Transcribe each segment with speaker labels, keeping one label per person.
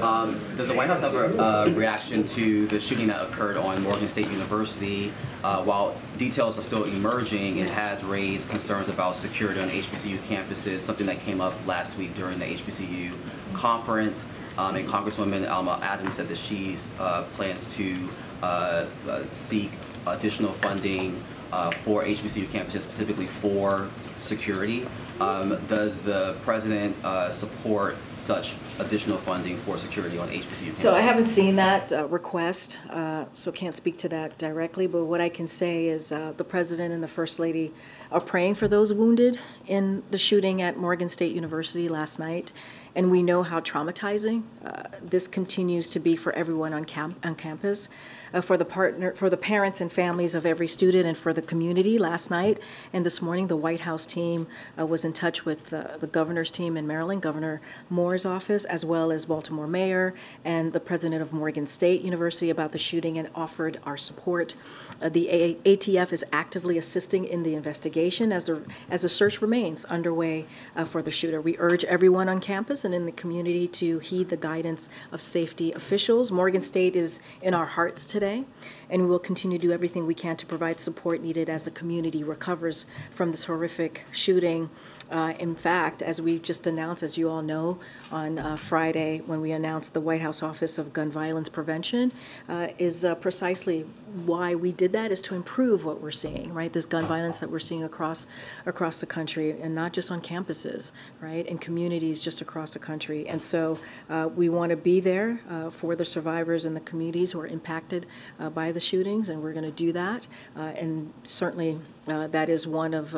Speaker 1: Um, does the White House have a reaction to the shooting that occurred on Morgan State University? Uh, while details are still emerging, it has raised concerns about security on HBCU campuses, something that came up last week during the HBCU conference. Um, and Congresswoman Alma Adams said that she uh, plans to uh, uh, seek additional funding uh, for HBCU campuses, specifically for security. Um, does the president uh, support such additional funding for security on HBCU campuses?
Speaker 2: So I haven't seen that uh, request, uh, so can't speak to that directly, but what I can say is uh, the president and the first lady are praying for those wounded in the shooting at Morgan State University last night, and we know how traumatizing uh, this continues to be for everyone on camp on campus, uh, for the partner, for the parents and families of every student, and for the community. Last night and this morning, the White House team uh, was in touch with uh, the governor's team in Maryland, Governor Moore's office, as well as Baltimore Mayor and the president of Morgan State University about the shooting, and offered our support. Uh, the A- ATF is actively assisting in the investigation as the as the search remains underway uh, for the shooter. We urge everyone on campus and in the community to heed the guidance of safety officials. Morgan State is in our hearts today, and we will continue to do everything we can to provide support needed as the community recovers from this horrific shooting. Uh, in fact, as we just announced, as you all know, on uh, Friday when we announced the White House Office of Gun Violence Prevention, uh, is uh, precisely why we did that is to improve what we're seeing, right? This gun violence that we're seeing across across the country, and not just on campuses, right, in communities just across the country. And so uh, we want to be there uh, for the survivors and the communities who are impacted uh, by the shootings, and we're going to do that. And certainly, that is one of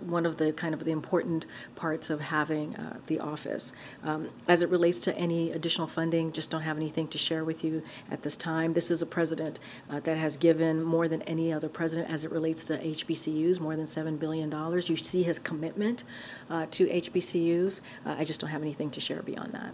Speaker 2: one of the kind of the important parts of having the office. Um, as it relates to any additional funding, just don't have anything to share with you at this time. This is a president uh, that has given more than any other president as it relates to HBCUs, more than $7 billion. You see his commitment uh, to HBCUs. Uh, I just don't have anything to share beyond that.